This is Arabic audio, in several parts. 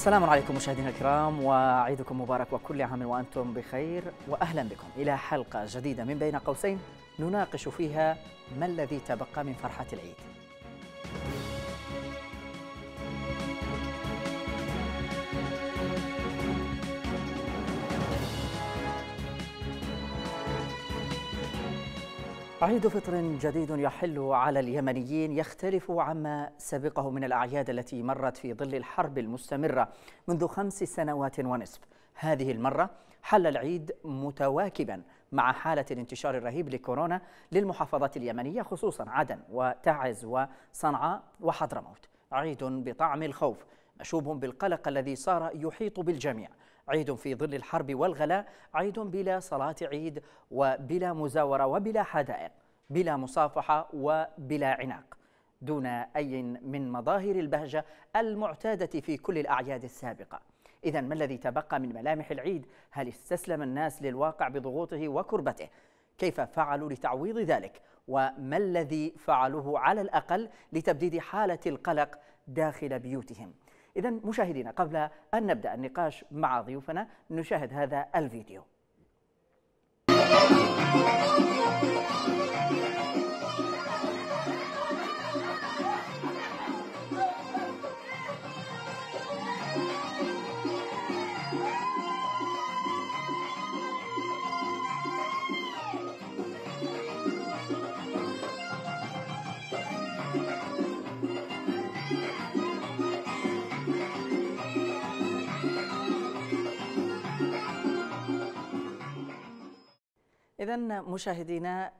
السلام عليكم مشاهدينا الكرام وعيدكم مبارك وكل عام وأنتم بخير واهلا بكم إلى حلقة جديدة من بين قوسين نناقش فيها ما الذي تبقى من فرحة العيد. عيد فطر جديد يحل على اليمنيين يختلف عما سبقه من الأعياد التي مرت في ظل الحرب المستمرة منذ خمس سنوات ونصف. هذه المرة حل العيد متواكبا مع حالة الانتشار الرهيب لكورونا للمحافظات اليمنية خصوصا عدن وتعز وصنعاء وحضرموت. عيد بطعم الخوف مشوب بالقلق الذي صار يحيط بالجميع. عيد في ظل الحرب والغلاء عيد بلا صلاة عيد وبلا مزاورة وبلا حدائق بلا مصافحة وبلا عناق دون أي من مظاهر البهجة المعتادة في كل الأعياد السابقة إذا ما الذي تبقى من ملامح العيد؟ هل استسلم الناس للواقع بضغوطه وكربته؟ كيف فعلوا لتعويض ذلك؟ وما الذي فعلوه على الأقل لتبديد حالة القلق داخل بيوتهم؟ إذا مشاهدينا قبل أن نبدأ النقاش مع ضيوفنا نشاهد هذا الفيديو. إذا مشاهدينا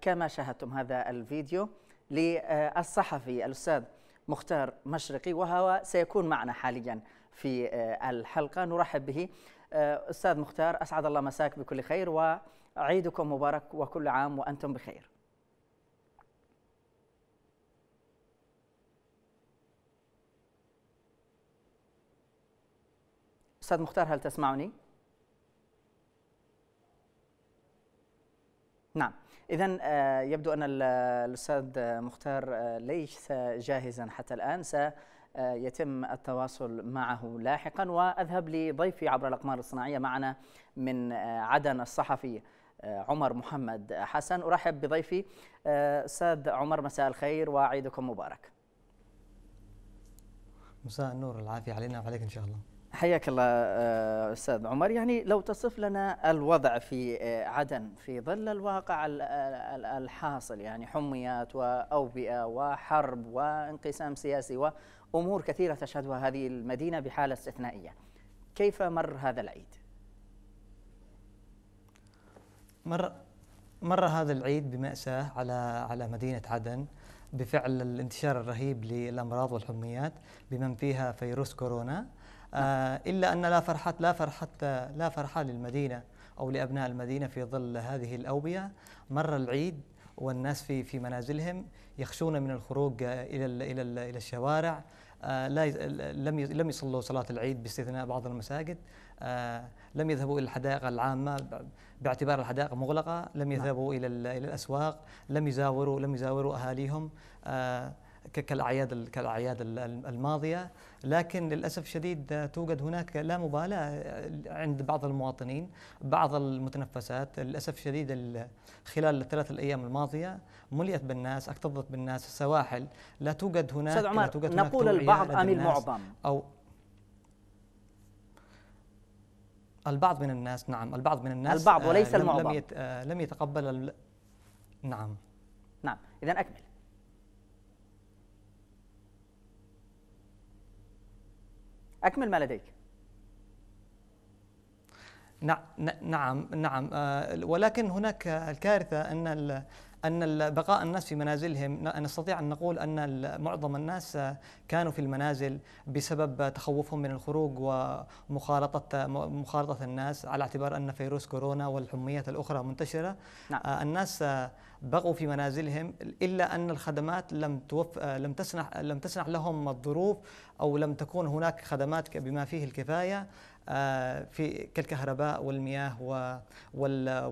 كما شاهدتم هذا الفيديو للصحفي الأستاذ مختار مشرقي وهو سيكون معنا حاليا في الحلقة. نرحب به. أستاذ مختار أسعد الله مساك بكل خير وعيدكم مبارك وكل عام وأنتم بخير. أستاذ مختار هل تسمعني؟ نعم إذا يبدو أن الأستاذ مختار ليس جاهزا حتى الآن. سيتم التواصل معه لاحقا. وأذهب لضيفي عبر الأقمار الصناعية معنا من عدن الصحفي عمر محمد حسن. أرحب بضيفي أستاذ عمر مساء الخير وعيدكم مبارك. مساء النور. العافية علينا وعليك إن شاء الله. حياك الله أستاذ عمر يعني لو تصف لنا الوضع في عدن في ظل الواقع الحاصل يعني حميات وأوبئة وحرب وانقسام سياسي وأمور كثيرة تشهدها هذه المدينة بحالة استثنائية. كيف مر هذا العيد؟ مر مر هذا العيد بمأساة على على مدينة عدن بفعل الانتشار الرهيب للأمراض والحميات بمن فيها فيروس كورونا آه إلا أن لا فرحة لا فرحة لا فرحة للمدينة أو لأبناء المدينة في ظل هذه الأوبئة. مر العيد والناس في في منازلهم يخشون من الخروج إلى ال إلى ال إلى الشوارع. آه لا لم لم يصلوا صلاة العيد باستثناء بعض المساجد. آه لم يذهبوا إلى الحدائق العامة باعتبار الحدائق مغلقة. لم يذهبوا إلى إلى الأسواق. لم يزاوروا لم يزاوروا أهاليهم. آه كالأعياد كالأعياد الماضية. لكن للأسف الشديد توجد هناك لا مبالاة عند بعض المواطنين بعض المتنفسات. للأسف الشديد خلال الثلاث الأيام الماضية ملئت بالناس اكتظت بالناس السواحل لا توجد هناك أستاذ عمر توجد نقول البعض أم المعظم؟ أو البعض من الناس نعم البعض من الناس البعض وليس لم المعظم. لم يتقبل نعم. نعم. اذا أكمل. أكمل ما لديك. نعم نعم. ولكن هناك الكارثة أن أن بقاء الناس في منازلهم. نستطيع أن نقول أن معظم الناس كانوا في المنازل بسبب تخوفهم من الخروج ومخالطة مخالطة الناس على اعتبار أن فيروس كورونا والحميات الأخرى منتشرة. نعم. الناس بقوا في منازلهم إلا أن الخدمات لم توف لم تسنح لم تسنح لهم الظروف أو لم تكون هناك خدمات بما فيه الكفاية. في كالكهرباء والمياه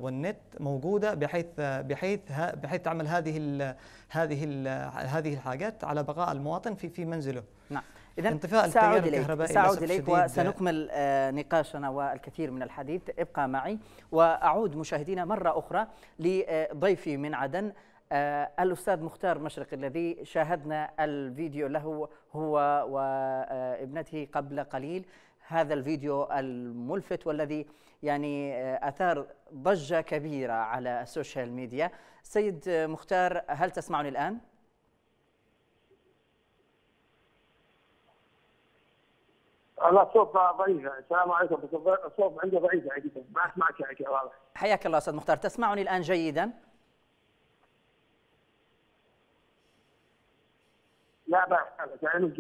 والنت موجودة بحيث بحيث بحيث تعمل هذه ال هذه ال هذه الحاجات على بقاء المواطن في في منزله. نعم. إذا انطفاء سأعود إليك. سأعود إليك وسنكمل آه، نقاشنا والكثير من الحديث. ابقى معي. وأعود مشاهدينا مرة أخرى لضيفي من عدن آه الأستاذ مختار مشرق الذي شاهدنا الفيديو له هو وابنته قبل قليل. هذا الفيديو الملفت والذي يعني آه، أثار ضجة كبيرة على ال social media. سيد مختار هل تسمعني الآن؟ لا صوت ضعيف. السلام عليكم. الصوت عندي ضعيف. جدا. ما أسمعك واضح. حياك الله أستاذ مختار. تسمعني الآن جيدا؟ لا بأس يعني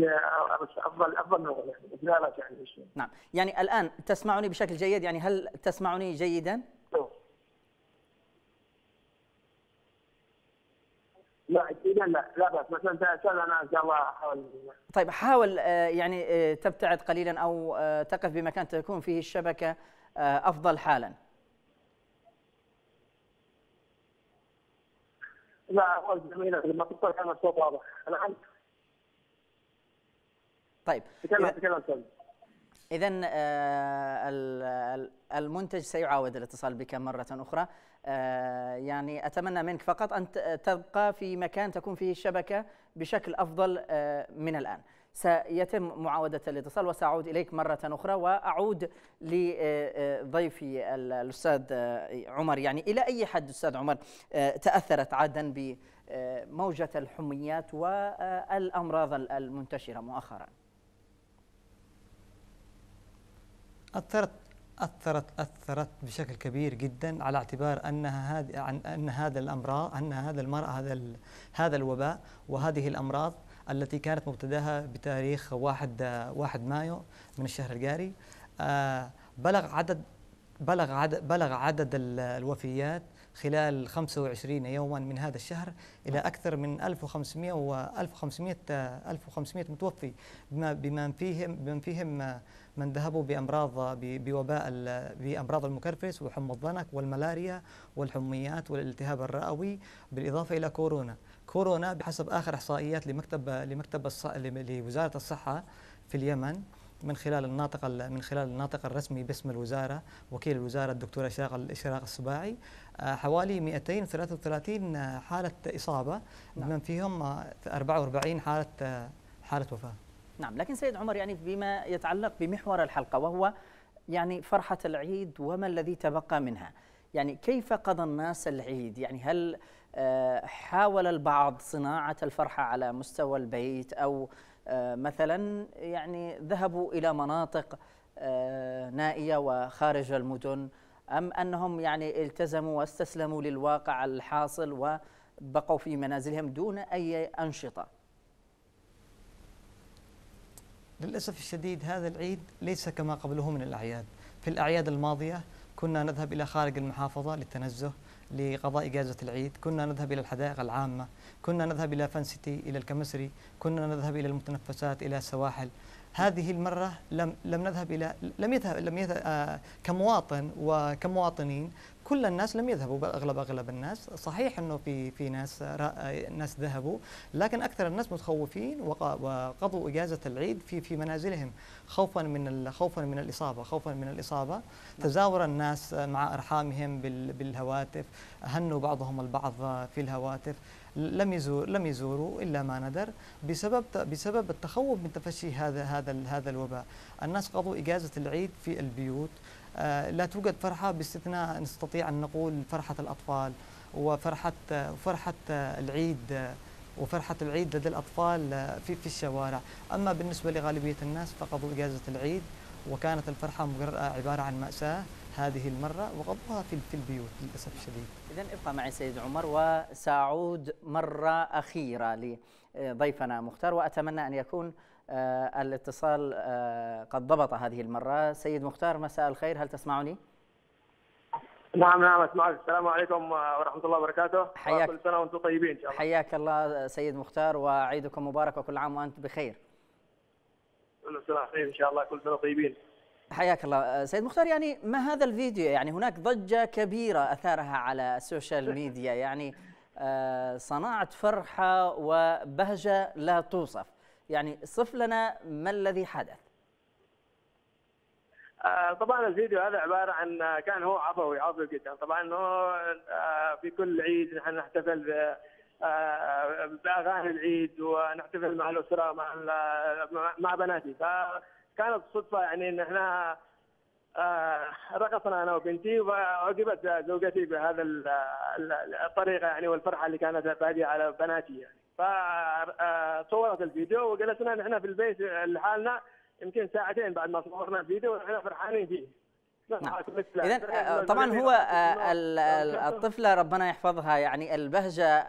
افضل أفضل من لا لا يعني نعم. يعني الآن تسمعني بشكل جيد يعني هل تسمعني جيدا؟ لا جيدا لا لا بس مثلا سأل أنا إن شاء الله أحاول. طيب حاول آه، يعني آه، تبتعد قليلا أو آه، تقف بمكان تكون فيه الشبكة أفضل حالا. لا أول جميله لما تتصل كان الصوت واضح. الآن طيب تكلم تكلم إذا المنتج سيعاود الاتصال بك مرة أخرى. آه، يعني أتمنى منك فقط أن تبقى في مكان تكون فيه الشبكة بشكل أفضل آه، من الآن. سيتم معاودة الاتصال وسأعود إليك مرة أخرى وأعود لضيفي آه، الأستاذ عمر. يعني إلى أي حد أستاذ عمر تأثرت عادا بموجة الحميات والأمراض المنتشرة مؤخرا؟ أثرت أثرت أثرت بشكل كبير جدا على اعتبار أنها هذه أن هذا الأمراض أن هذا المرض هذا هذا الوباء وهذه الأمراض التي كانت مبتدأها بتاريخ 1 1 مايو من الشهر الجاري. آه، بلغ عدد بلغ عدد بلغ عدد الوفيات خلال 25 يوما من هذا الشهر إلى أكثر من 1500 و 1500 1500 متوفي. بما بما فيهم بما فيهم من ذهبوا بأمراض بوباء بأمراض المكرفس وحمى الضنك والملاريا والحميات والالتهاب الرئوي بالإضافة إلى كورونا كورونا بحسب آخر إحصائيات لمكتب لمكتب الص... لوزارة الصحة في اليمن من خلال الناطق من خلال الناطق الرسمي باسم الوزارة وكيل الوزارة الدكتور اشراق الاشراق السباعي آه، حوالي 233 حالة إصابة نعم. بمن فيهم 44 حالة حالة وفاة نعم لكن سيد عمر يعني بما يتعلق بمحور الحلقة وهو يعني فرحة العيد وما الذي تبقى منها؟ يعني كيف قضى الناس العيد؟ يعني هل آه، حاول البعض صناعة الفرحة على مستوى البيت؟ أو آه، مثلا يعني ذهبوا إلى مناطق آه، نائية وخارج المدن أم أنهم يعني التزموا واستسلموا للواقع الحاصل وبقوا في منازلهم دون أي أنشطة؟ للأسف الشديد هذا العيد ليس كما قبله من الأعياد. في الأعياد الماضية كنا نذهب إلى خارج المحافظة للتنزه لقضاء إجازة العيد. كنا نذهب إلى الحدائق العامة. كنا نذهب إلى فان سيتي إلى الكمسري. كنا نذهب إلى المتنفسات إلى السواحل. هذه المرة لم لم نذهب إلى لم يذهب لم يذهب آه كمواطن وكمواطنين كل الناس لم يذهبوا اغلب أغلب الناس. صحيح إنه في في ناس ناس ذهبوا لكن أكثر الناس متخوفين وقضوا إجازة العيد في في منازلهم. خوفا من خوفا من الإصابة خوفا من الإصابة. تزاور الناس مع أرحامهم بالهواتف هنوا بعضهم البعض في الهواتف. لم يزور لم يزوروا إلا ما ندر. بسبب بسبب التخوف من تفشي هذا هذا هذا الوباء الناس قضوا إجازة العيد في البيوت. لا توجد فرحة باستثناء نستطيع أن نقول فرحة الأطفال وفرحة فرحة العيد وفرحة العيد لدى الأطفال في في الشوارع، أما بالنسبة لغالبية الناس فقضوا إجازة العيد وكانت الفرحة عبارة عن مأساة هذه المرة وقضوها في في البيوت للأسف الشديد. إذا ابقى معي سيد عمر وسأعود مرة أخيرة لضيفنا مختار وأتمنى أن يكون آه، الاتصال آه، قد ضبط هذه المرة. سيد مختار مساء الخير. هل تسمعني؟ نعم نعم أسمعك. السلام عليكم ورحمة الله وبركاته. حياك كل سنة وأنتم طيبين إن شاء الله. حياك الله سيد مختار وعيدكم مبارك وكل عام وأنت بخير. كل سنة خير إن شاء الله كل سنة طيبين. حياك الله. آه، سيد مختار يعني ما هذا الفيديو؟ يعني هناك ضجة كبيرة أثارها على ال social media. يعني صناعة فرحة وبهجة لا توصف. يعني صف لنا ما الذي حدث؟ آه، طبعا الفيديو هذا عبارة عن كان هو عفوي عفوي جدا. طبعا هو آه، في كل عيد نحن نحتفل آه، بأغاني العيد ونحتفل مع الأسرة مع مع بناتي. فكانت صدفة يعني إن إحنا رقصنا أنا وبنتي وعجبت زوجتي بهذا الطريقة يعني والفرحة اللي كانت بادية على بناتي يعني. فصورت الفيديو وجلسنا نحن في البيت لحالنا يمكن ساعتين بعد ما صورنا الفيديو ونحن فرحانين فيه. نعم. اذا طبعا هو آه، الطفلة ربنا يحفظها يعني البهجة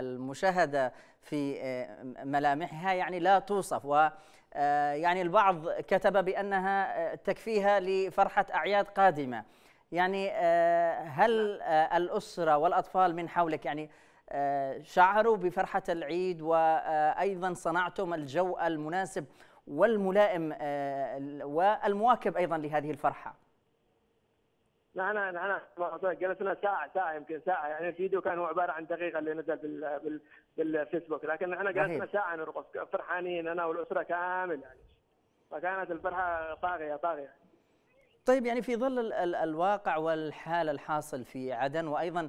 المشاهدة في آه، ملامحها يعني لا توصف. و آه، يعني البعض كتب بأنها تكفيها لفرحة أعياد قادمة. يعني هل الأسرة والأطفال من حولك يعني شعروا بفرحة العيد وأيضا صنعتم الجو المناسب والملائم والمواكب أيضا لهذه الفرحة. نحن نحن جلسنا ساعة ساعة يمكن ساعة يعني الفيديو كان هو عبارة عن دقيقة اللي نزل بال بال بالفيسبوك لكن نحن جلسنا ساعة نرقص فرحانين أنا والأسرة كامل يعني فكانت الفرحة طاغية طاغية. طيب يعني في ظل ال الواقع والحال الحاصل في عدن وأيضا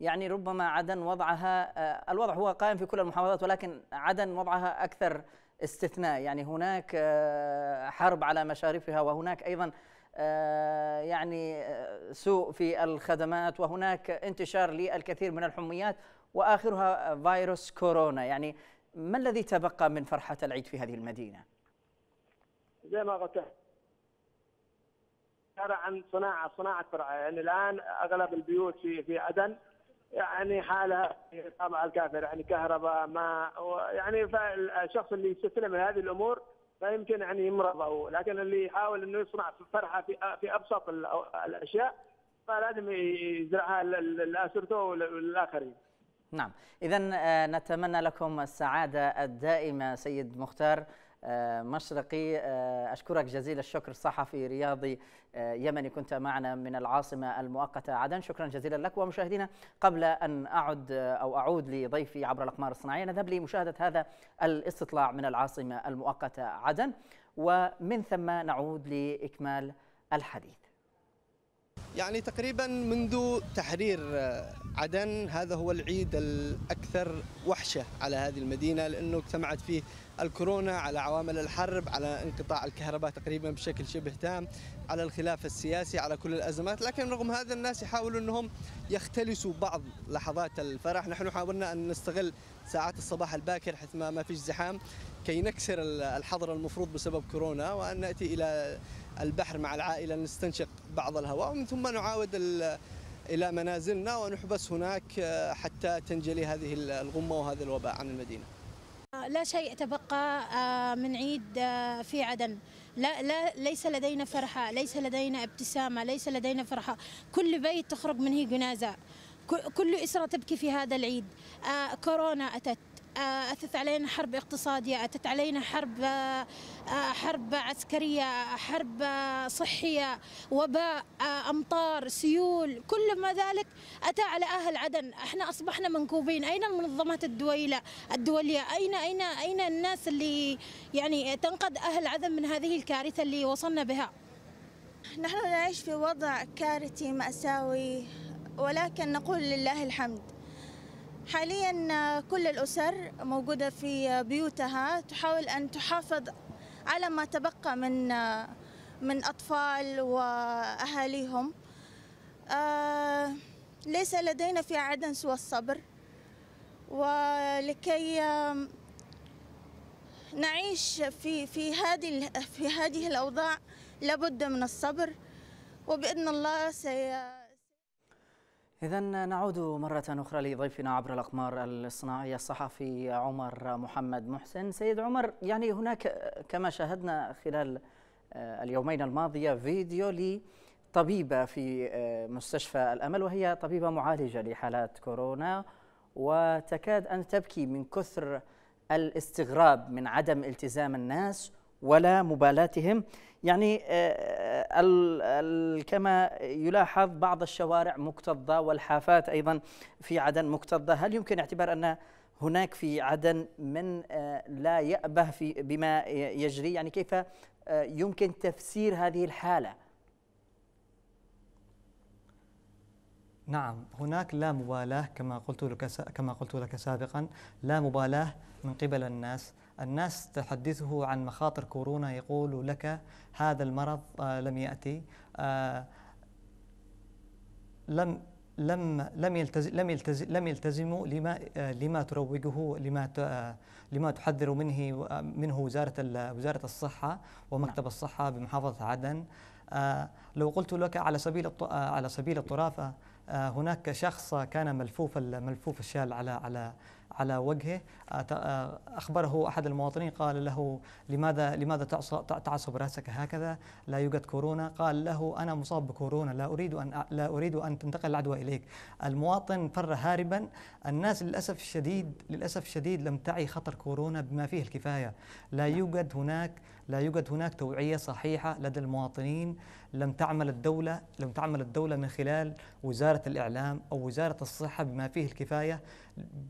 يعني ربما عدن وضعها آه، الوضع هو قائم في كل المحافظات ولكن عدن وضعها أكثر استثناء. يعني هناك آه، حرب على مشارفها وهناك أيضا آه، يعني سوء في الخدمات وهناك انتشار للكثير من الحميات وآخرها فيروس كورونا. يعني ما الذي تبقى من فرحة العيد في هذه المدينة؟ زي ما قلت عن صناعة صناعة فرع. يعني الآن أغلب البيوت في في عدن يعني حالها طبع الكافر يعني كهرباء ماء يعني فالشخص اللي يستسلم لهذه الأمور لا يمكن يعني يمرض أو لكن اللي يحاول إنه يصنع فرحه في في أبسط الأشياء فلازم يزرعها لاسرته والآخرين. نعم، اذا آه، نتمنى لكم السعادة الدائمة سيد مختار. مشرقي آه، أشكرك جزيل الشكر صحفي رياضي آه، يمني كنت معنا من العاصمة المؤقتة. عدن شكرا جزيلا لك. ومشاهدينا قبل أن أعد أو أعود لضيفي عبر الأقمار الصناعية نذهب لمشاهدة هذا الاستطلاع من العاصمة المؤقتة عدن. ومن ثم نعود لإكمال الحديث. يعني تقريبا منذ تحرير عدن هذا هو العيد الأكثر وحشة على هذه المدينة لأنه اجتمعت فيه الكورونا على عوامل الحرب على انقطاع الكهرباء تقريبا بشكل شبه تام على الخلاف السياسي على كل الأزمات لكن رغم هذا الناس يحاولوا أنهم يختلسوا بعض لحظات الفرح. نحن حاولنا أن نستغل ساعات الصباح الباكر حيث ما فيش زحام كي نكسر الحظر المفروض بسبب كورونا وأن نأتي إلى البحر مع العائلة نستنشق بعض الهواء ومن ثم نعاود إلى منازلنا ونحبس هناك حتى تنجلي هذه الغمة وهذا الوباء عن المدينة. لا شيء تبقى آه، من عيد آه، في عدن. لا, لا ليس لدينا فرحة ليس لدينا ابتسامة ليس لدينا فرحة. كل بيت تخرج منه جنازة. كل أسرة تبكي في هذا العيد. آه، كورونا أتت. آه، أتت علينا حرب اقتصادية أتت علينا حرب آه، آه، حرب عسكرية حرب صحية وباء أمطار سيول كل ما ذلك أتى على أهل عدن. إحنا أصبحنا منكوبين. أين المنظمات الدولية؟ الدولية أين أين أين الناس اللي يعني تنقذ أهل عدن من هذه الكارثة اللي وصلنا بها؟ نحن نعيش في وضع كارثي مأساوي ولكن نقول لله الحمد. حاليا كل الأسر موجودة في بيوتها تحاول أن تحافظ على ما تبقى من من أطفال وأهاليهم. آه، ليس لدينا في عدن سوى الصبر ولكي نعيش في في هذه في هذه الأوضاع لابد من الصبر وبإذن الله سي إذا نعود مرة أخرى لضيفنا عبر الأقمار الصناعية الصحفي عمر محمد محسن. سيد عمر يعني هناك كما شاهدنا خلال آه، اليومين الماضية فيديو لطبيبة في آه، مستشفى الأمل وهي طبيبة معالجة لحالات كورونا وتكاد أن تبكي من كثر الاستغراب من عدم التزام الناس ولا مبالاتهم. يعني آه، كما يلاحظ بعض الشوارع مكتظة والحافات أيضا في عدن مكتظة. هل يمكن اعتبار أن هناك في عدن من لا يأبه في بما يجري؟ يعني كيف يمكن تفسير هذه الحالة؟ نعم هناك لا مبالاة كما قلت لك كما قلت لك سابقا لا مبالاة من قبل الناس. الناس تحدثه عن مخاطر كورونا يقول لك هذا المرض آه، لم يأتي آه، لم لم لم يلتزم لم يلتزم لم يلتزموا لما آه، لما تروجه لما لما تحذر منه منه وزارة وزارة الصحة ومكتب نعم. الصحة بمحافظة عدن لو قلت لك على سبيل على سبيل الطرافه هناك شخص كان ملفوف ملفوف الشال على على على وجهه. آه، آه، أخبره أحد المواطنين قال له لماذا لماذا تعصب رأسك هكذا؟ لا يوجد كورونا. قال له أنا مصاب بكورونا لا أريد أن لا أريد أن تنتقل العدوى إليك. المواطن فر هاربا. الناس للأسف الشديد للأسف الشديد لم تعي خطر كورونا بما فيه الكفاية. لا يوجد هناك لا يوجد هناك توعية صحيحة لدى المواطنين. لم تعمل الدولة لم تعمل الدولة من خلال وزارة الإعلام أو وزارة الصحة بما فيه الكفاية.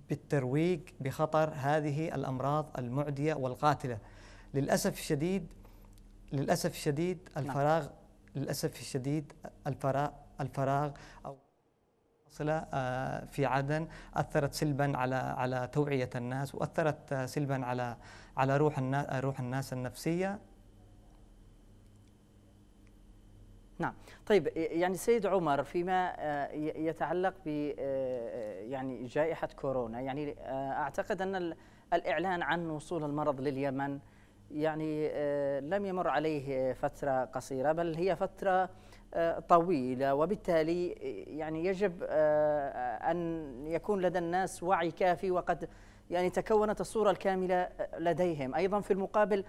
بالترويج بخطر هذه الأمراض المعدية والقاتلة. للأسف الشديد للأسف الشديد نعم. الفراغ للأسف الشديد الفراغ الفراغ أو آه، في عدن أثرت سلبا على على توعية الناس وأثرت سلبا على على روح الناس روح الناس النفسية. نعم. طيب يعني سيد عمر فيما آه، يتعلق ب آه، آه، يعني جائحة كورونا. يعني أعتقد أن الإعلان عن وصول المرض لليمن يعني لم يمر عليه فترة قصيرة بل هي فترة طويلة. وبالتالي يعني يجب أن يكون لدى الناس وعي كافي وقد يعني تكونت الصورة الكاملة لديهم. أيضا في المقابل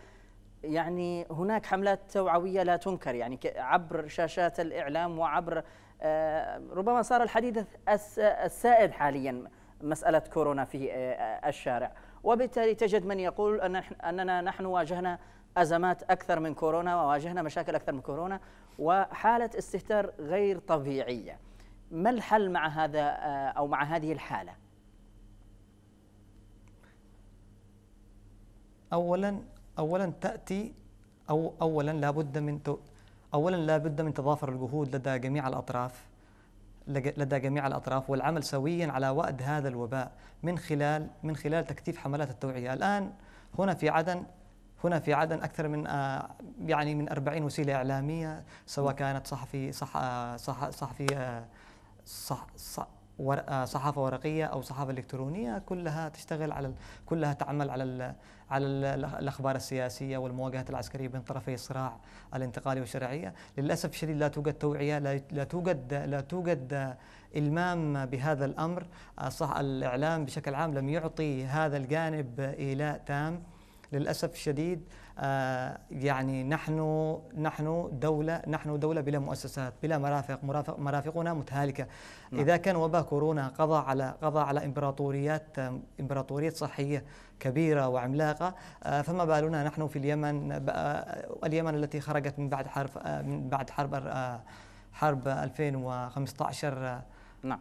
يعني هناك حملات توعوية لا تنكر. يعني عبر شاشات الإعلام وعبر آه، ربما صار الحديث السائد حاليا مسألة كورونا في آه، الشارع. وبالتالي تجد من يقول أن أننا نحن واجهنا أزمات أكثر من كورونا وواجهنا مشاكل أكثر من كورونا وحالة استهتار غير طبيعية. ما الحل مع هذا آه، أو مع هذه الحالة؟ اولا اولا تأتي أو اولا لابد من اولا لابد من تضافر الجهود لدى جميع الأطراف لدى جميع الأطراف والعمل سويا على وأد هذا الوباء من خلال من خلال تكثيف حملات التوعية. الآن هنا في عدن هنا في عدن أكثر من آه، يعني من 40 وسيلة إعلامية سواء كانت صحفي صح صح صحفي آه، صح, صح صحافة ورقية أو صحافة إلكترونية كلها تشتغل على كلها تعمل على على الأخبار السياسية والمواجهات العسكرية بين طرفي الصراع الانتقالي والشرعية، للأسف الشديد لا توجد توعية، لا توجد لا توجد إلمام بهذا الأمر، صح الإعلام بشكل عام لم يعطي هذا الجانب إيلاء تام. للأسف الشديد يعني نحن نحن دولة نحن دولة بلا مؤسسات بلا مرافق مرافق مرافقنا متهالكة نعم. إذا كان وباء كورونا قضى على قضى على إمبراطوريات إمبراطوريات صحية كبيرة وعملاقة آه، فما بالنا نحن في اليمن اليمن التي خرجت من بعد حرب آه، من بعد حرب حرب 2015 نعم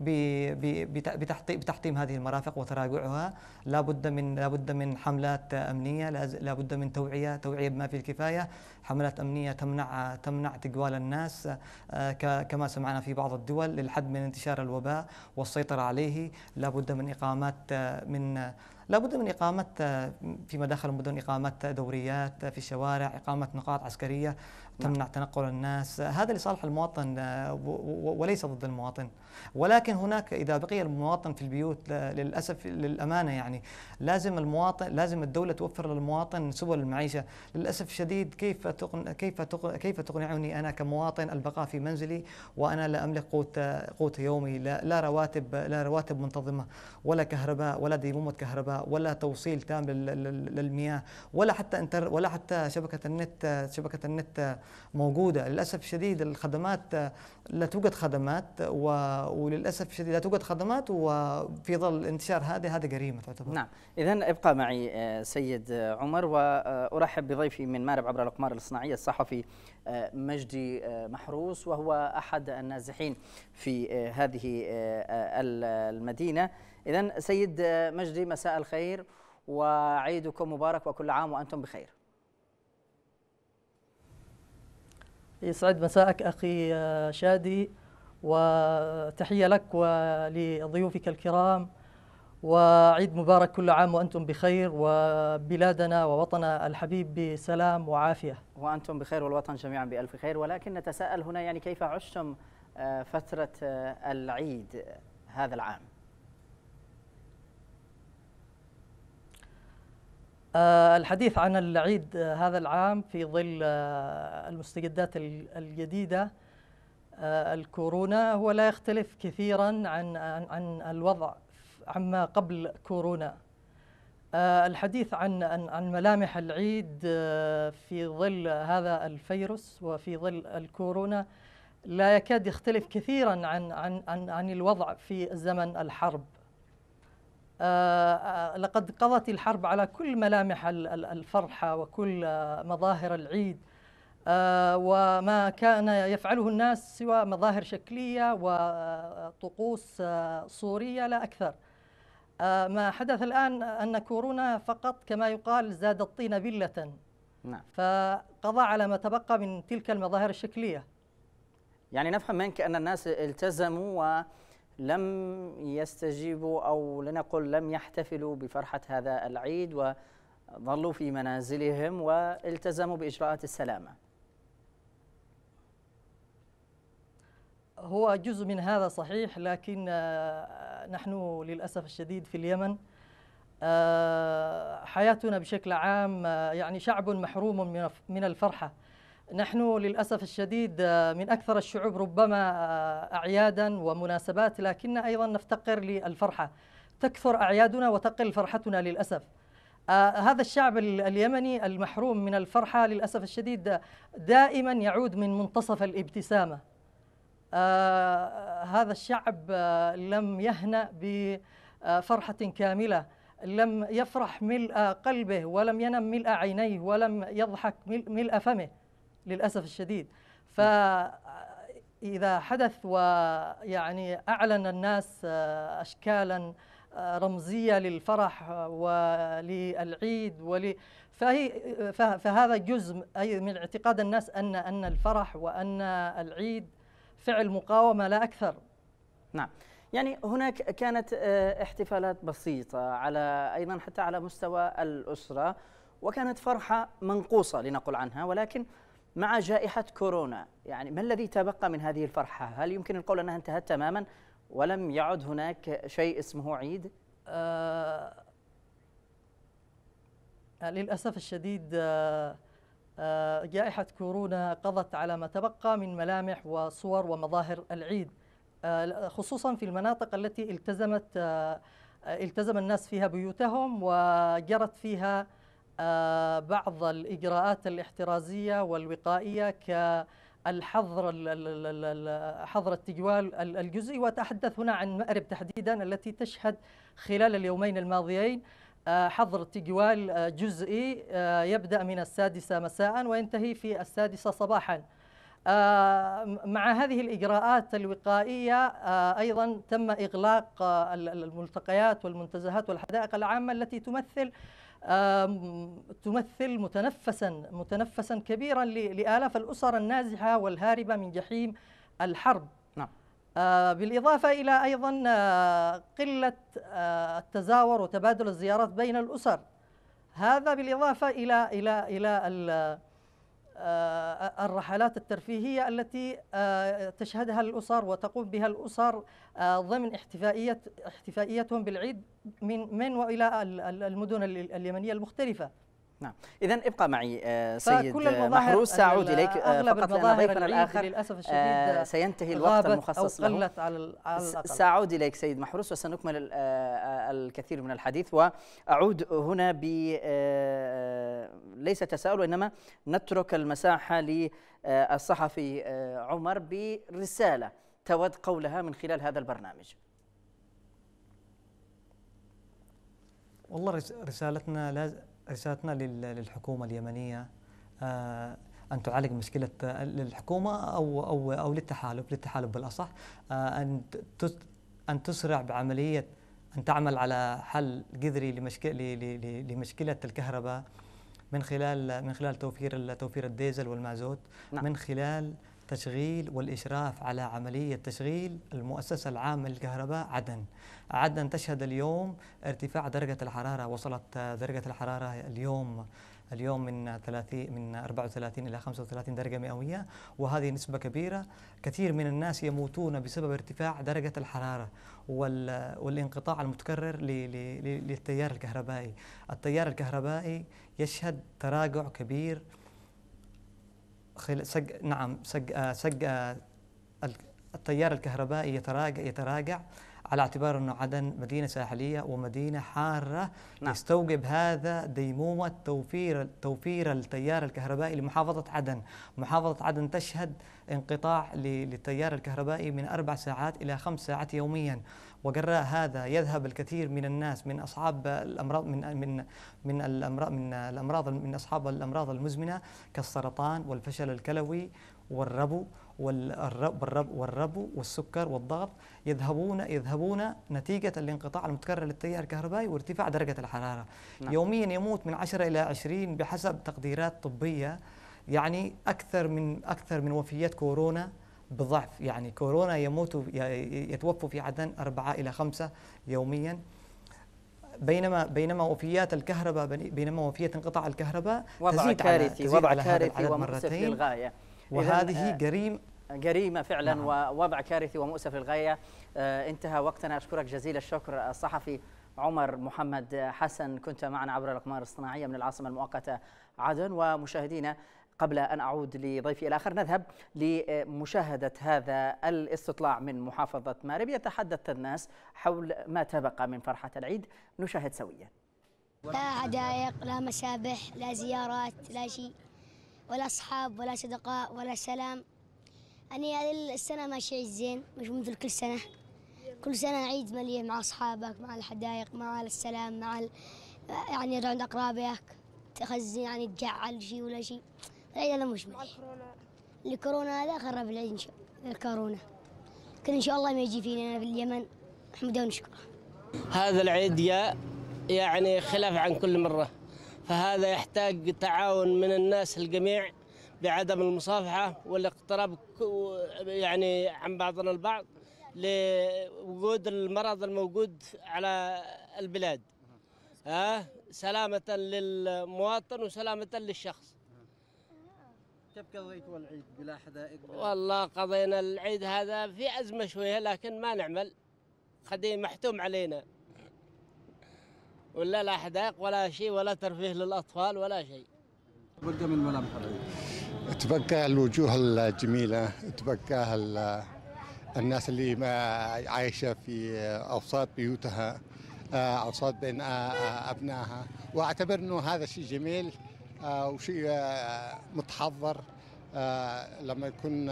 بتحطيم هذه المرافق وتراجعها. لا بد من لا بد من حملات أمنية لا بد من توعيه توعية بما فيه الكفاية. حملات أمنية تمنع تمنع تقوال الناس آه، كما سمعنا في بعض الدول للحد من انتشار الوباء والسيطرة عليه. لا بد من إقامات آه، من لابد من إقامة في مداخل المدن إقامة دوريات في الشوارع إقامة نقاط عسكرية تمنع تنقل الناس. هذا لصالح المواطن وليس ضد المواطن. ولكن هناك إذا بقي المواطن في البيوت للأسف للأمانة يعني لازم المواطن لازم الدولة توفر للمواطن سبل المعيشة. للأسف الشديد كيف تقن كيف تقن كيف تقنعني أنا كمواطن البقاء في منزلي وأنا لا أملك قوت قوت يومي؟ لا, لا رواتب لا رواتب منتظمة ولا كهرباء ولا ديمومة كهرباء ولا توصيل تام للمياه ولا حتى انتر ولا حتى شبكة النت شبكة النت موجودة. للأسف الشديد الخدمات لا توجد خدمات وللأسف الشديد لا توجد خدمات وفي ظل انتشار هذه هذه جريمة تعتبر. نعم. إذا ابقى معي آه، سيد عمر وأرحب بضيفي من مارب عبر الأقمار الصناعية الصحفي آه، مجدي آه، محروس وهو أحد النازحين في هذه المدينة. إذا سيد مجدي مساء الخير وعيدكم مبارك وكل عام وأنتم بخير. يسعد مساءك أخي شادي وتحية لك ولضيوفك الكرام. وعيد مبارك كل عام وأنتم بخير وبلادنا ووطننا الحبيب بسلام وعافية. وأنتم بخير والوطن جميعا بألف خير. ولكن نتساءل هنا يعني كيف عشتم آه، فترة آه، العيد هذا العام؟ الحديث عن العيد هذا العام في ظل المستجدات الجديدة الكورونا هو لا يختلف كثيرا عن عن الوضع عما قبل كورونا آه، الحديث عن عن ملامح العيد آه، في ظل هذا الفيروس وفي ظل الكورونا لا يكاد يختلف كثيرا عن عن عن الوضع في زمن الحرب. آه، لقد قضت الحرب على كل ملامح الفرحة وكل مظاهر العيد. وما كان يفعله الناس سوى مظاهر شكلية وطقوس صورية لا أكثر. آه، ما حدث الآن أن كورونا فقط كما يقال زاد الطين بلة. نعم. فقضى على ما تبقى من تلك المظاهر الشكلية. يعني نفهم منك أن الناس التزموا ولم يستجيبوا أو لنقل لم يحتفلوا بفرحة هذا العيد وظلوا في منازلهم والتزموا بإجراءات السلامة. هو جزء من هذا صحيح لكن آه، نحن للأسف الشديد في اليمن آه، حياتنا بشكل عام آه، يعني شعب محروم من الفرحة. نحن للأسف الشديد من أكثر الشعوب ربما أعيادا ومناسبات لكن أيضا نفتقر للفرحة. تكثر أعيادنا وتقل فرحتنا للأسف. هذا الشعب اليمني المحروم من الفرحة للأسف الشديد دائما يعود من منتصف الابتسامة. آه هذا الشعب آه لم يهنأ بفرحة كاملة لم يفرح ملء قلبه ولم ينم ملء عينيه ولم يضحك ملء فمه. للأسف الشديد. فإذا حدث ويعني أعلن الناس آه، أشكالا آه، رمزية للفرح وللعيد ول فهي فهذا جزء من اعتقاد الناس أن أن الفرح وأن العيد فعل مقاومة لا أكثر. نعم. يعني هناك كانت آه، احتفالات بسيطة على أيضا حتى على مستوى الأسرة وكانت فرحة منقوصة لنقل عنها ولكن مع جائحة كورونا. يعني ما الذي تبقى من هذه الفرحة؟ هل يمكن القول أنها انتهت تماما ولم يعد هناك شيء اسمه عيد؟ آه للأسف الشديد آه آه، جائحة كورونا قضت على ما تبقى من ملامح وصور ومظاهر العيد آه، خصوصا في المناطق التي التزمت آه، التزم الناس فيها بيوتهم وجرت فيها بعض الإجراءات الاحترازية والوقائية كالحظر حظر التجوال الجزئي. وأتحدث هنا عن مأرب تحديدا التي تشهد خلال اليومين الماضيين. آه، حظر تجوال آه، جزئي آه، يبدأ من السادسة مساء وينتهي في السادسة صباحا. مع هذه الإجراءات الوقائية أيضا تم إغلاق الملتقيات والمنتزهات والحدائق العامة التي تمثل تمثل متنفسا متنفسا كبيرا لآلاف الأسر النازحة والهاربة من جحيم الحرب. آه، بالإضافة إلى أيضا آه، قلة آه، التزاور وتبادل الزيارات بين الأسر. هذا بالإضافة إلى إلى إلى الرحلات الترفيهية التي تشهدها الأسر وتقوم بها الأسر ضمن احتفائية احتفائيتهم بالعيد من من وإلى المدن اليمنية المختلفة. نعم. إذا ابقى معي آه، سيد محروس سأعود إليك آه، فقط لأن ضيفنا الآخر للأسف الشديد آه، سينتهي الوقت المخصص أو قلت على على الأقل سأعود إليك سيد محروس وسنكمل الكثير من الحديث وأعود هنا ب ليس تساؤل وإنما نترك المساحة للصحفي عمر برسالة تود قولها من خلال هذا البرنامج. والله رسالتنا لازم رسالتنا للحكومة اليمنية آه، أن تعالج مشكلة للحكومة أو أو أو للتحالف للتحالف بالأصح آه، أن أن تسرع بعملية أن تعمل على حل جذري لمشكلة الكهرباء من خلال من خلال توفير توفير الديزل والمازوت نعم. من خلال تشغيل والإشراف على عملية تشغيل المؤسسة العامة للكهرباء عدن. عدن تشهد اليوم ارتفاع درجة الحرارة وصلت درجة الحرارة اليوم اليوم من 30 من 34 إلى 35 درجة مئوية وهذه نسبة كبيرة. كثير من الناس يموتون بسبب ارتفاع درجة الحرارة والانقطاع المتكرر للتيار الكهربائي. التيار الكهربائي يشهد تراجع كبير سج نعم سج سج التيار الكهربائي يتراجع يتراجع على اعتبار أنه عدن مدينة ساحلية ومدينة حارة نعم. يستوجب هذا ديمومة توفير توفير التيار الكهربائي لمحافظة عدن محافظة عدن تشهد انقطاع للتيار الكهربائي من أربع ساعات إلى خمس ساعات يوميا وجراء هذا يذهب الكثير من الناس من أصحاب الأمراض من من من الأمراض من الأمراض من أصحاب الأمراض المزمنة كالسرطان والفشل الكلوي والربو والرب والربو والسكر والضغط يذهبون يذهبون نتيجة الانقطاع المتكرر للتيار الكهربائي وارتفاع درجة الحرارة نعم. يوميا يموت من 10 إلى 20 بحسب تقديرات طبية يعني أكثر من أكثر من وفيات كورونا بضعف. يعني كورونا يموت يتوفوا في عدن أربعة إلى خمسة يوميا. بينما بينما وفيات الكهرباء بينما وفيات انقطاع الكهرباء وضع كارثي وضع كارثي ومؤسف للغاية. وهذه جريمه جريمة فعلا نعم. ووضع كارثي ومؤسف للغاية. آه انتهى وقتنا. أشكرك جزيل الشكر الصحفي عمر محمد حسن. كنت معنا عبر الأقمار الصناعية من العاصمة المؤقتة عدن. ومشاهدينا قبل أن أعود لضيفي الآخر نذهب لمشاهدة هذا الاستطلاع من محافظة مارب يتحدث الناس حول ما تبقى من فرحة العيد. نشاهد سويا. لا عدايق لا مسابح لا زيارات لا شيء. ولا أصحاب ولا صدقاء ولا سلام. أني هذه السنة ماشي زين مش مثل كل سنة. كل سنة عيد مليء مع أصحابك مع الحدائق مع السلام مع ال... يعني عند أقرابك. تخزن يعني تجعل شيء ولا شيء. العيد هذا مش مليح. الكورونا هذا خرب العيد إن شاء الله الكورونا. لكن إن شاء الله ما يجي فينا في اليمن. نحمده ونشكره. هذا العيد يا يعني خلاف عن كل مرة. فهذا يحتاج تعاون من الناس الجميع بعدم المصافحة والاقتراب يعني عن بعضنا البعض لوجود المرض الموجود على البلاد. ها؟ سلامة للمواطن وسلامة للشخص. كيف قضيتوا العيد بلا حدائق والله قضينا العيد هذا في أزمة شوية لكن ما نعمل. خدين محتوم علينا. ولا لا حدائق ولا شيء ولا ترفيه للأطفال ولا شيء. تبقى من ملامح العيد؟ تبقى الوجوه الجميلة تبقى الناس اللي ما عايشة في أوساط بيوتها أوساط بين أبنائها. وأعتبر أنه هذا شيء جميل. وشيء متحضر لما يكون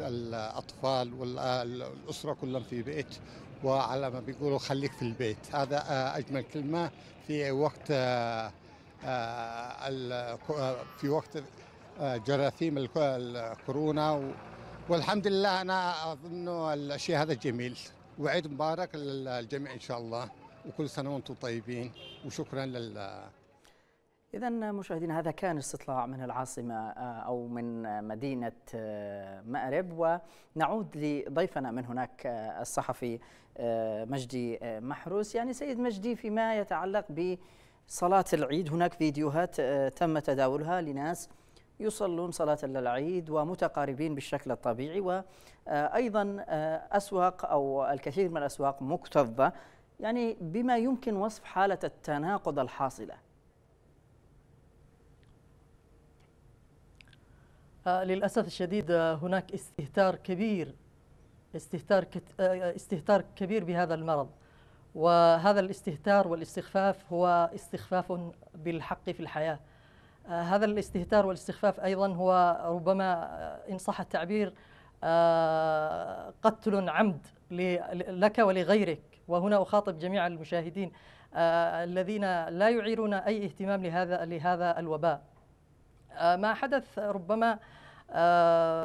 الأطفال والأسرة كلهم في بيت وعلى ما بيقولوا خليك في البيت. هذا أجمل كلمة في وقت في وقت جراثيم الكورونا والحمد لله أنا أظن الشيء هذا جميل. وعيد مبارك للجميع إن شاء الله. وكل سنة وأنتم طيبين. وشكرا لل إذا مشاهدينا هذا كان استطلاع من العاصمة أو من مدينة مأرب. ونعود لضيفنا من هناك الصحفي مجدي محروس. يعني سيد مجدي فيما يتعلق بصلاة العيد هناك فيديوهات تم تداولها لناس يصلون صلاة العيد ومتقاربين بالشكل الطبيعي. وأيضا أسواق أو الكثير من الأسواق مكتظة. يعني بما يمكن وصف حالة التناقض الحاصلة. للأسف الشديد هناك استهتار كبير استهتار استهتار كبير بهذا المرض. وهذا الاستهتار والاستخفاف هو استخفاف بالحق في الحياة. آه، هذا الاستهتار والاستخفاف أيضا هو ربما آه، إن صح التعبير آه، قتل عمد لك ولغيرك. وهنا أخاطب جميع المشاهدين الذين لا يعيرون أي اهتمام لهذا لهذا الوباء. ما حدث ربما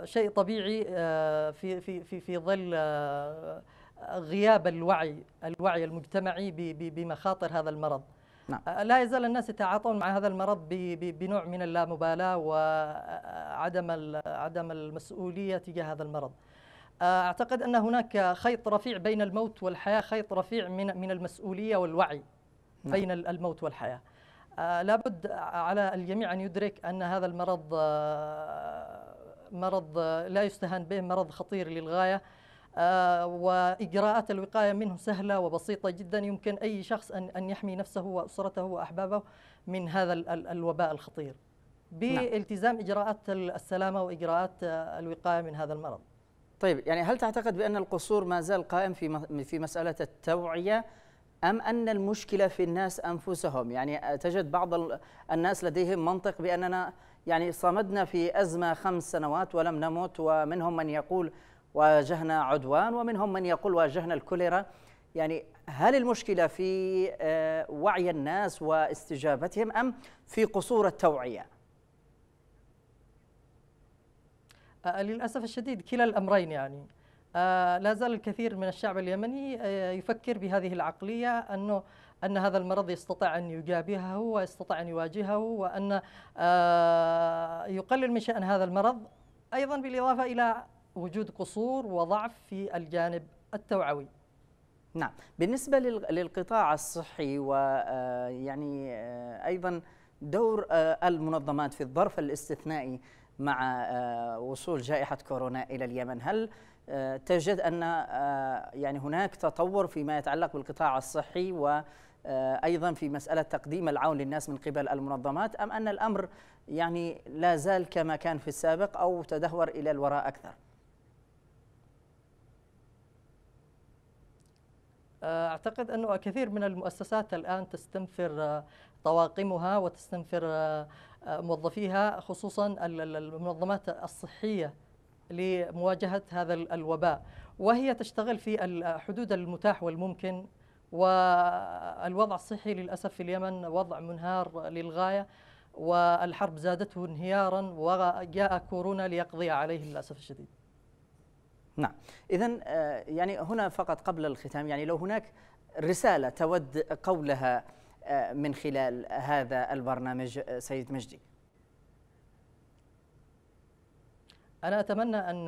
شيء طبيعي في في في في ظل غياب الوعي الوعي المجتمعي بمخاطر هذا المرض نعم. لا يزال الناس يتعاطون مع هذا المرض بنوع من اللامبالاة وعدم عدم المسؤولية تجاه هذا المرض أعتقد أن هناك خيط رفيع بين الموت والحياة خيط رفيع من من المسؤولية والوعي نعم. بين الموت والحياة لابد على الجميع أن يدرك أن هذا المرض مرض لا يستهان به مرض خطير للغاية. آه، وإجراءات الوقاية منه سهلة وبسيطة جدا. يمكن أي شخص أن يحمي نفسه وأسرته وأحبابه من هذا الوباء الخطير. نعم. بالتزام إجراءات السلامة وإجراءات الوقاية من هذا المرض. طيب يعني هل تعتقد بأن القصور ما زال قائم في في مسألة التوعية أم أن المشكلة في الناس أنفسهم؟ يعني تجد بعض الناس لديهم منطق بأننا يعني صمدنا في أزمة خمس سنوات ولم نمت ومنهم من يقول واجهنا عدوان ومنهم من يقول واجهنا الكوليرا يعني هل المشكلة في آه، وعي الناس واستجابتهم أم في قصور التوعية؟ آه، للأسف الشديد كلا الأمرين يعني آه، لا زال الكثير من الشعب اليمني يفكر بهذه العقلية أنه أن هذا المرض يستطيع أن يجابهه ويستطيع أن يواجهه وأن يقلل من شأن هذا المرض أيضا بالإضافة إلى وجود قصور وضعف في الجانب التوعوي. نعم. بالنسبة للقطاع الصحي ويعني آه، آه، أيضا دور آه، المنظمات في الظرف الاستثنائي مع وصول جائحة كورونا إلى اليمن هل تجد أن يعني هناك تطور فيما يتعلق بالقطاع الصحي وأيضا في مسألة تقديم العون للناس من قبل المنظمات أم أن الأمر يعني لا زال كما كان في السابق أو تدهور إلى الوراء أكثر؟ أعتقد أنه كثير من المؤسسات الآن تستنفر آه، طواقمها وتستنفر آه، آه، موظفيها خصوصا المنظمات الصحية لمواجهة هذا الوباء وهي تشتغل في الحدود المتاح والممكن والوضع الصحي للأسف في اليمن وضع منهار للغاية والحرب زادته انهيارا وجاء كورونا ليقضي عليه للأسف الشديد. نعم. إذا آه، يعني هنا فقط قبل الختام يعني لو هناك رسالة تود قولها آه، من خلال هذا البرنامج آه، سيد مجدي. أنا أتمنى أن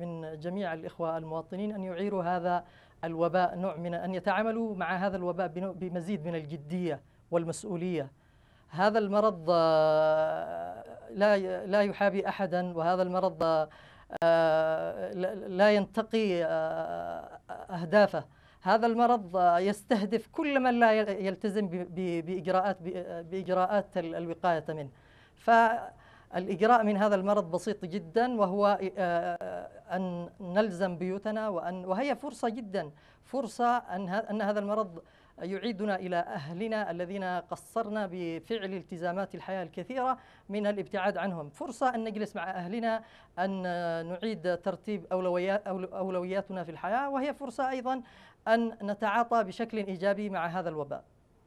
من جميع الإخوة المواطنين أن يعيروا هذا الوباء نوع من أن يتعاملوا مع هذا الوباء بمزيد من الجدية والمسؤولية. هذا المرض لا لا يحابي أحدا وهذا المرض آه، لا ينتقي آه، أهدافه. هذا المرض يستهدف كل من لا يلتزم بإجراءات بإجراءات الوقاية منه. فالإجراء من هذا المرض بسيط جدا وهو آه، أن نلزم بيوتنا وأن وهي فرصة جدا فرصة أن أن هذا المرض يعيدنا إلى أهلنا الذين قصرنا بفعل التزامات الحياة الكثيرة من الابتعاد عنهم. فرصة أن نجلس مع أهلنا أن نعيد ترتيب أولويات أولوياتنا في الحياة وهي فرصة أيضا أن نتعاطى بشكل إيجابي مع هذا الوباء.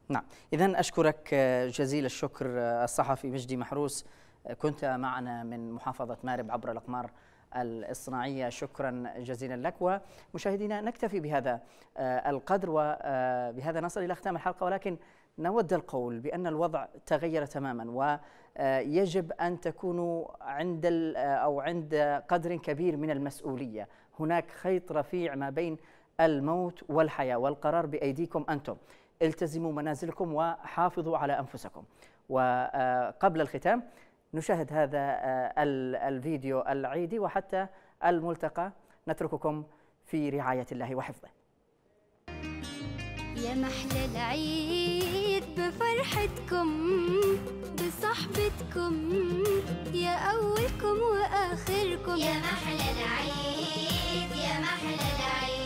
نعم. إذا أشكرك جزيل الشكر الصحفي مجدي محروس. كنت معنا من محافظة مارب عبر الأقمار الإصناعية. شكرا جزيلا لك. ومشاهدينا نكتفي بهذا آه، القدر وبهذا نصل إلى ختام الحلقة. ولكن نود القول بأن الوضع تغير تماما ويجب أن تكونوا عند أو عند قدر كبير من المسؤولية. هناك خيط رفيع ما بين الموت والحياة والقرار بأيديكم أنتم. التزموا منازلكم وحافظوا على أنفسكم. وقبل الختام نشاهد هذا آه، الفيديو العيدي وحتى الملتقى. نترككم في رعاية الله وحفظه. يا محلى العيد بفرحتكم بصحبتكم يا أولكم وآخركم. يا محلى العيد يا محلى العيد.